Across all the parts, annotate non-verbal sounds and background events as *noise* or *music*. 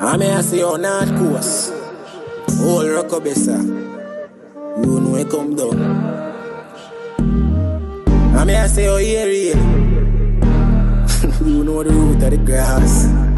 I may say on North Coast, whole Rockabessa, you know it come down. I may oh here real, you *laughs* know the root of the grass.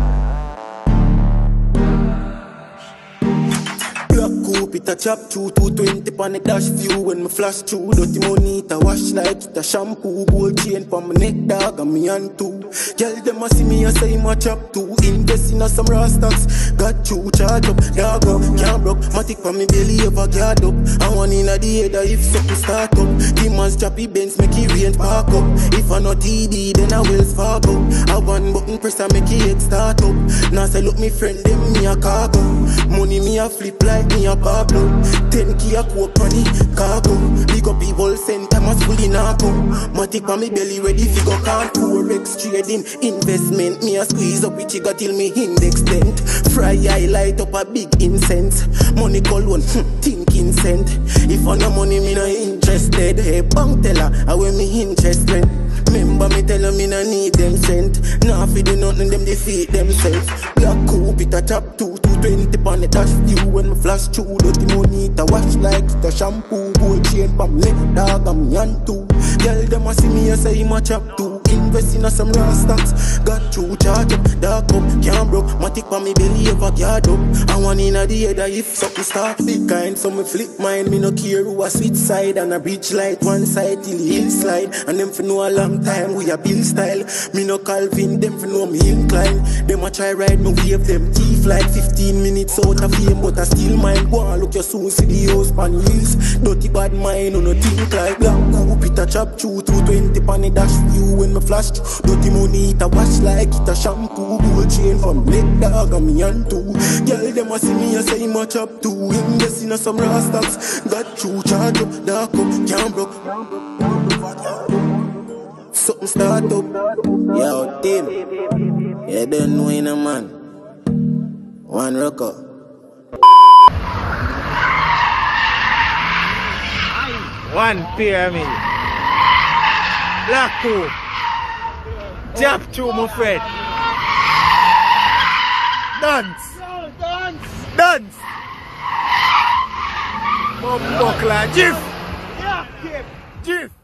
A chop through 220 pan the dash view when me flash through Dirty money, a wash like it a shampoo Gold chain pan my neck dog and me hand too. Girl, them a see me a say my chop too. Invest in a some raw stocks. Got you charge up, dog up, can't broke. Matic pan me belly ever guard up. I want in a the head if something start up. The man's choppy Benz make it rain park up. If I not TD then I will Fargo I one button press and make it start up Now say look me friend them me a cargo. Money me a flip like me a Pablo. 10k a coke money cargo. Big up people send time as fully narco Matic on me belly ready fi go contour. X trading investment Me a squeeze up with chigga till me index dent. Fry eye light up a big incense. Money call one hmm, thinking cent. If I no money me no interested. Hey bank teller how when me interested Remember me tell them me no need them cent. Nah fi do nothing them defeat themselves Black coupe it a chop two two twenty pon the dash view. When me flash through Dirty money it a wash like it a shampoo. Gold chain pam leg dog and me hand too. Girl them a see me a say him a chop too. Invest in a some raw stocks. Got you charge up, dark up, broke Matic pa me belly ever guard up I want in the head if something start Big kind so me flip mine Me no care who a switch side. And a bridge light One side till hill slide. And them for know a long time we a bill style. Me no Calvin, them for know me incline. Them a try ride me wave them teeth like 15 minutes out of fame But I still mine. Go and look you soon see the house pan wheels Dirty bad mind no no think like Black. Coupe it a chop through 220 pan dash. View when me flash Dirty money it a wash like it a shampoo. Gold chain from neck dog and me hand too Girl them a see me a say him a chop too Invest in some raw stocks Got you charge up, dark up, can't broke. Something start up. Yo team. You don't know in a man. One rocker One pyramid. Black two. Jab two, my friend. Dance. Dance. Dance. Mom, buckler. Jif. Yeah, Jif. Jif.